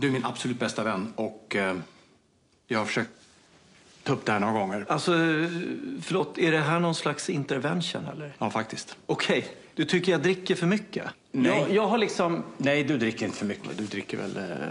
Du är min absolut bästa vän och eh, jag har försökt ta upp det här några gånger. Alltså, förlåt, är det här någon slags intervention eller? Ja, faktiskt. Okej, du tycker jag dricker för mycket? Nej. Jag, jag har liksom... Nej, du dricker inte för mycket. Du dricker väl... Eh,